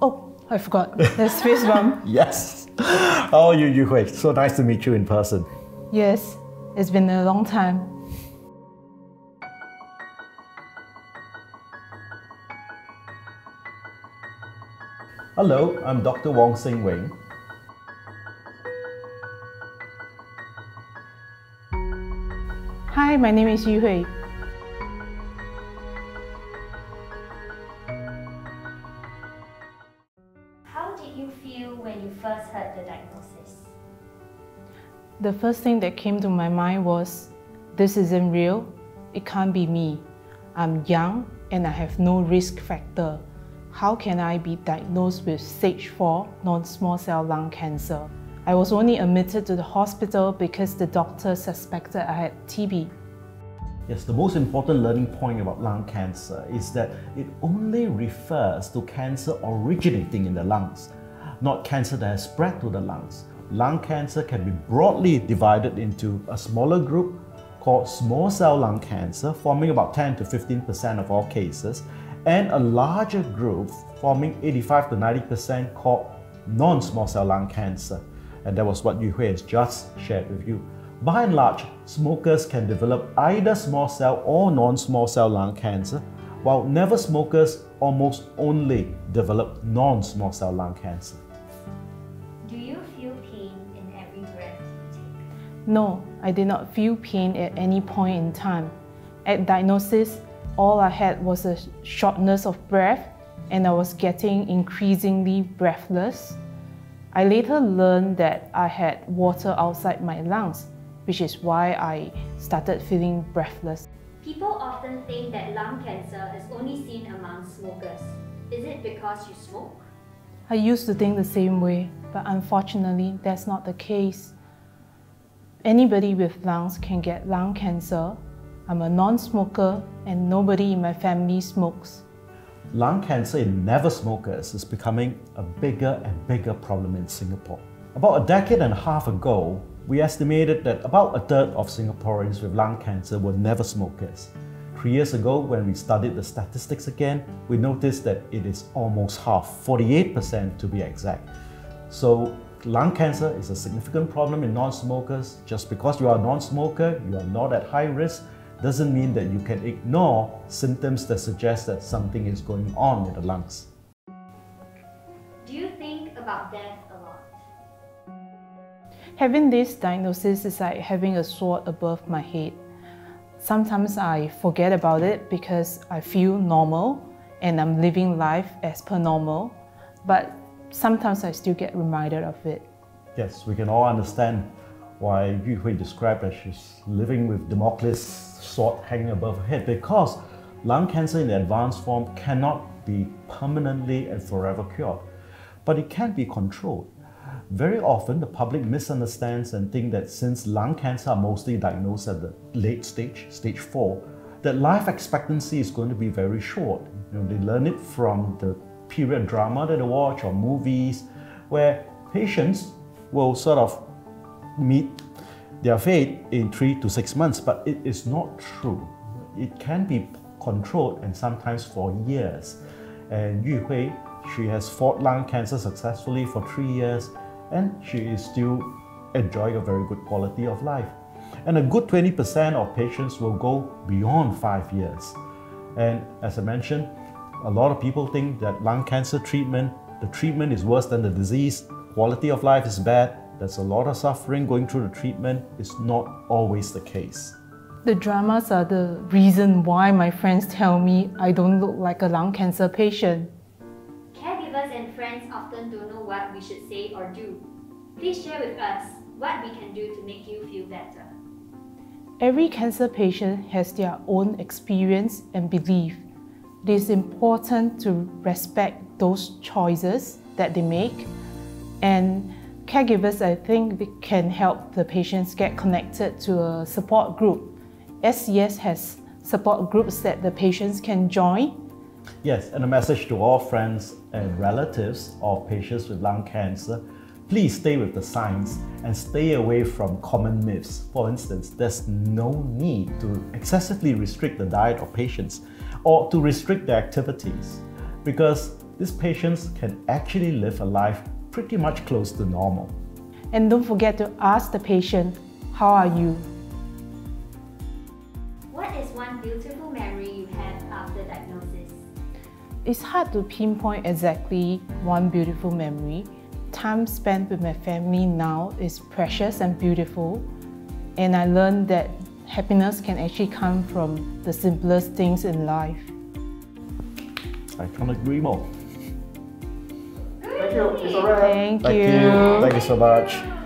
Oh, I forgot. There's fist bump. yes. Oh, Yu Yu Hui, so nice to meet you in person. Yes, it's been a long time. Hello, I'm Dr. Wong Seng Weng. Hi, my name is Yu Hui. You feel when you first heard the diagnosis? The first thing that came to my mind was this isn't real, it can't be me. I'm young and I have no risk factor. How can I be diagnosed with stage 4 non small cell lung cancer? I was only admitted to the hospital because the doctor suspected I had TB. Yes, the most important learning point about lung cancer is that it only refers to cancer originating in the lungs, not cancer that has spread to the lungs. Lung cancer can be broadly divided into a smaller group called small cell lung cancer, forming about 10 to 15% of all cases, and a larger group forming 85 to 90% called non-small cell lung cancer. And that was what Yu Hui has just shared with you. By and large, smokers can develop either small cell or non-small cell lung cancer, while never smokers almost only develop non-small cell lung cancer. No, I did not feel pain at any point in time. At diagnosis, all I had was a shortness of breath and I was getting increasingly breathless. I later learned that I had water outside my lungs, which is why I started feeling breathless. People often think that lung cancer is only seen among smokers. Is it because you smoke? I used to think the same way, but unfortunately, that's not the case. Anybody with lungs can get lung cancer. I'm a non smoker, and nobody in my family smokes. Lung cancer in never smokers is becoming a bigger and bigger problem in Singapore. About a decade and a half ago, we estimated that about a third of Singaporeans with lung cancer were never smokers. Three years ago, when we studied the statistics again, we noticed that it is almost half, 48% to be exact. So, lung cancer is a significant problem in non smokers. Just because you are a non smoker, you are not at high risk, doesn't mean that you can ignore symptoms that suggest that something is going on in the lungs. Do you think about death a lot? Having this diagnosis is like having a sword above my head. Sometimes I forget about it because I feel normal and I'm living life as per normal, but sometimes I still get reminded of it. Yes, we can all understand why Yu Hui described as she's living with Damocles sword hanging above her head because lung cancer in the advanced form cannot be permanently and forever cured, but it can be controlled. Very often, the public misunderstands and think that since lung cancer are mostly diagnosed at the late stage, stage 4, that life expectancy is going to be very short. You know, they learn it from the period drama that they watch or movies, where patients will sort of meet their fate in three to six months, but it is not true. It can be controlled and sometimes for years. And Yu Hui, she has fought lung cancer successfully for three years and she is still enjoying a very good quality of life. And a good 20% of patients will go beyond five years. And as I mentioned, a lot of people think that lung cancer treatment, the treatment is worse than the disease, quality of life is bad, there's a lot of suffering going through the treatment. It's not always the case. The dramas are the reason why my friends tell me I don't look like a lung cancer patient. Caregivers and friends often don't know what we should say or do. Please share with us what we can do to make you feel better. Every cancer patient has their own experience and belief. It is important to respect those choices that they make and caregivers, I think, can help the patients get connected to a support group. SCS has support groups that the patients can join. Yes, and a message to all friends and relatives of patients with lung cancer please stay with the science and stay away from common myths. For instance, there's no need to excessively restrict the diet of patients or to restrict their activities because these patients can actually live a life pretty much close to normal. And don't forget to ask the patient, How are you? What is one beautiful memory you have after diagnosis? It's hard to pinpoint exactly one beautiful memory. Time spent with my family now is precious and beautiful, and I learned that happiness can actually come from the simplest things in life. I can't agree more. Thank you. It's alright. Thank, Thank you. Thank you so much.